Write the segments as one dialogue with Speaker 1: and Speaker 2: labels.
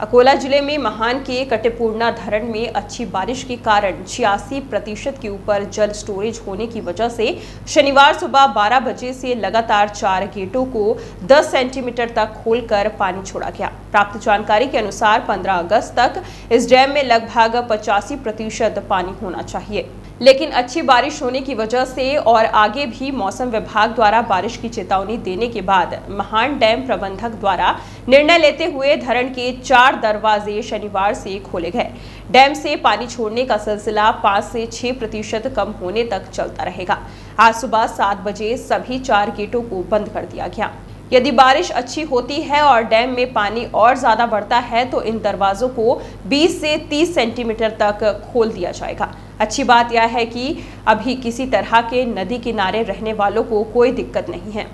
Speaker 1: अकोला ज़िले में महान के कटेपूर्णा धरण में अच्छी बारिश के कारण छियासी प्रतिशत के ऊपर जल स्टोरेज होने की वजह से शनिवार सुबह 12 बजे से लगातार चार गेटों को 10 सेंटीमीटर तक खोलकर पानी छोड़ा गया। प्राप्त जानकारी के अनुसार 15 अगस्त तक इस डैम में लगभग पचासी प्रतिशत पानी होना चाहिए। लेकिन अच्छी बारिश होने की वजह से और आगे भी मौसम विभाग द्वारा बारिश की चेतावनी देने के बाद महान डैम प्रबंधक द्वारा निर्णय लेते हुए धरण के चार दरवाजे शनिवार से खोले गए। डैम से पानी छोड़ने का सिलसिला पाँच से छह प्रतिशत कम होने तक चलता रहेगा। आज सुबह सात बजे सभी चार गेटों को बंद कर दिया गया। यदि बारिश अच्छी होती है और डैम में पानी और ज़्यादा बढ़ता है तो इन दरवाज़ों को 20 से 30 सेंटीमीटर तक खोल दिया जाएगा। अच्छी बात यह है कि अभी किसी तरह के नदी किनारे रहने वालों को कोई दिक्कत नहीं है।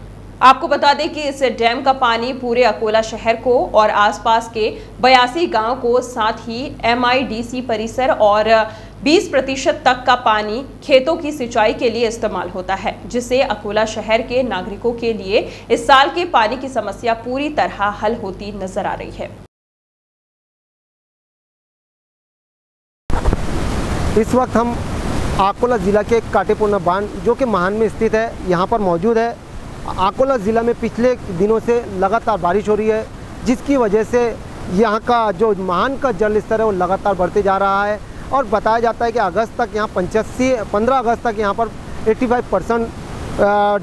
Speaker 1: आपको बता दें कि इस डैम का पानी पूरे अकोला शहर को और आसपास के बयासी गाँव को, साथ ही एमआईडीसी परिसर और 20 प्रतिशत तक का पानी खेतों की सिंचाई के लिए इस्तेमाल होता है, जिससे अकोला शहर के नागरिकों के लिए इस साल के पानी की समस्या पूरी तरह हल होती नज़र आ रही है।
Speaker 2: इस वक्त हम आकोला ज़िला के काटेपूर्णा बाँध, जो कि महान में स्थित है, यहाँ पर मौजूद है। आकोला ज़िला में पिछले दिनों से लगातार बारिश हो रही है, जिसकी वजह से यहाँ का जो महान का जल स्तर है, वो लगातार बढ़ते जा रहा है। और बताया जाता है कि अगस्त तक यहाँ पंचासी पंद्रह अगस्त तक यहाँ पर 85 परसेंट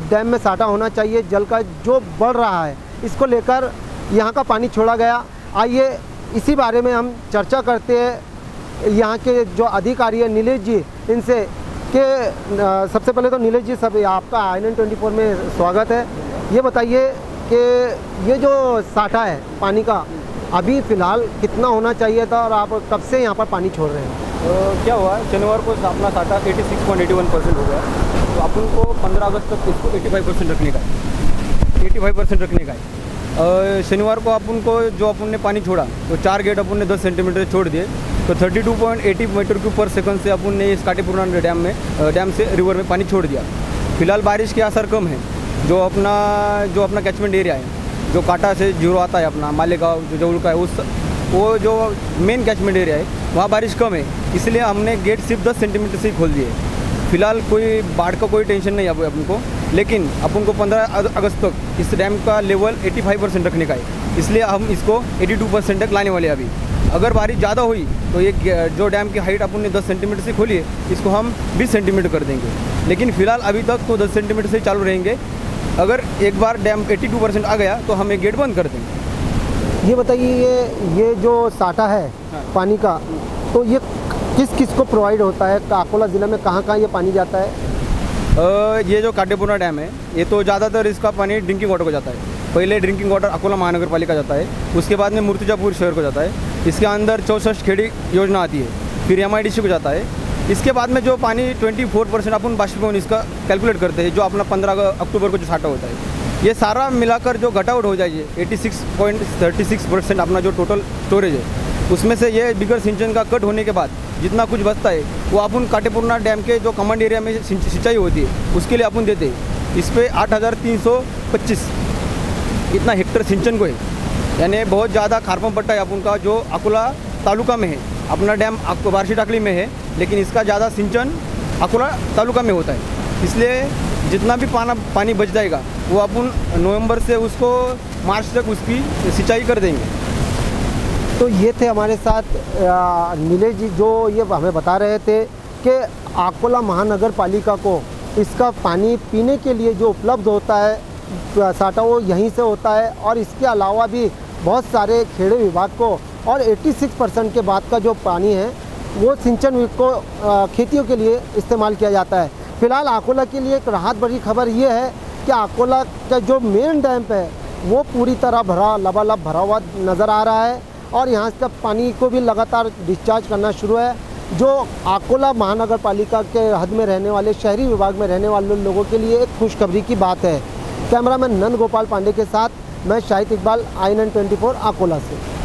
Speaker 2: डैम में साटा होना चाहिए, जल का जो बढ़ रहा है, इसको लेकर यहाँ का पानी छोड़ा गया। आइए, इसी बारे में हम चर्चा करते हैं। यहाँ के जो अधिकारी है, नीलेश जी, इनसे कि सबसे पहले तो नीलेश जी सब, आपका आई एन ट्वेंटी फोर में स्वागत है। ये बताइए कि ये जो साठा है पानी का, अभी फ़िलहाल कितना होना चाहिए था और आप कब से यहाँ पर पानी छोड़ रहे हैं?
Speaker 3: तो क्या हुआ शनिवार को अपना साठा 86.81 परसेंट हो गया। तो अपन को 15 अगस्त तक इसको 85 परसेंट रखने का है। 85 परसेंट रखने का है। शनिवार को अपन को जो अपन ने पानी छोड़ा तो चार गेट अपन ने 10 सेंटीमीटर छोड़ दिए। तो 32.80 मीटर क्यूब पर सेकंड से अपन ने इस काटीपुरा डैम में डैम से रिवर में पानी छोड़ दिया। फ़िलहाल बारिश के असर कम है। जो अपना जो अपना कैचमेंट एरिया है, जो काटा से ज़ीरो आता है अपना, मालेगांव, जो जवल का है, उस, वो जो मेन कैचमेंट एरिया है, वहाँ बारिश कम है। इसलिए हमने गेट सिर्फ़ दस सेंटीमीटर से ही खोल दिए। फ़िलहाल कोई बाढ़ का कोई टेंशन नहीं है अपन को लेकिन अपन को 15 अगस्त तक इस डैम का लेवल 85 परसेंट रखने का है। इसलिए हम इसको 82 परसेंट तक लाने वाले अभी। अगर बारिश ज़्यादा हुई तो ये जो डैम की हाइट अपन ने 10 सेंटीमीटर से खोली है इसको हम 20 सेंटीमीटर कर देंगे। लेकिन फ़िलहाल अभी तक तो 10 सेंटीमीटर से चालू रहेंगे। अगर एक बार डैम 82 परसेंट आ गया तो हम एक गेट बंद कर देंगे।
Speaker 2: ये बताइए ये ये जो साटा है हाँ। पानी का तो ये किस किस को प्रोवाइड होता है? अकोला ज़िला में कहाँ कहाँ ये पानी जाता है?
Speaker 3: ये जो काटेपुरा डैम है ये तो ज़्यादातर इसका पानी ड्रिंकिंग वाटर को जाता है। पहले ड्रिंकिंग वाटर अकोला महानगर पालिका जाता है, उसके बाद में मूर्तिजापुर शहर को जाता है। इसके अंदर चौसठ खेड़ी योजना आती है, फिर एम को जाता है। इसके बाद में जो पानी 24 परसेंट अपन बाष्पीभवन इसका कैलकुलेट करते हैं, जो अपना 15 अक्टूबर को जो साटा होता है। ये सारा मिलाकर जो घट आउट हो जाइए 86.36 परसेंट अपना जो टोटल स्टोरेज है, उसमें से ये बिगर सिंचन का कट होने के बाद जितना कुछ बचता है, वो अपन काटेपुरना डैम के जो कमांड एरिया में सिंचाई होती है, उसके लिए अपन देते हैं। इस पर आठ इतना हेक्टर सिंचन को है। यानी बहुत ज़्यादा खारपम पट्टा है अपन का जो अकोला तालुका में है। अपना डैम बारशी टाकली में है, लेकिन इसका ज़्यादा सिंचन अकोला तालुका में होता है। इसलिए जितना भी पाना, पानी बच जाएगा, वो अपन नवंबर से उसको मार्च तक उसकी सिंचाई कर देंगे।
Speaker 2: तो ये थे हमारे साथ नीलेश जी, जो ये हमें बता रहे थे कि आकोला महानगर पालिका को इसका पानी पीने के लिए जो उपलब्ध होता है साटा वो यहीं से होता है और इसके अलावा भी बहुत सारे खेड़े विभाग को और 86 परसेंट के बाद का जो पानी है, वो सिंचन को खेतियों के लिए इस्तेमाल किया जाता है। फ़िलहाल आकोला के लिए एक राहत भरी खबर ये है कि आकोला का जो मेन डैम्प है, वो पूरी तरह भरा, लबालब भरा हुआ नज़र आ रहा है और यहाँ से पानी को भी लगातार डिस्चार्ज करना शुरू है। जो आकोला महानगर पालिका के हद में रहने वाले, शहरी विभाग में रहने वाले लोगों के लिए एक खुशखबरी की बात है। कैमरामैन नंद गोपाल पांडे के साथ मैं Shahid Iqbal I N twenty four Akola से।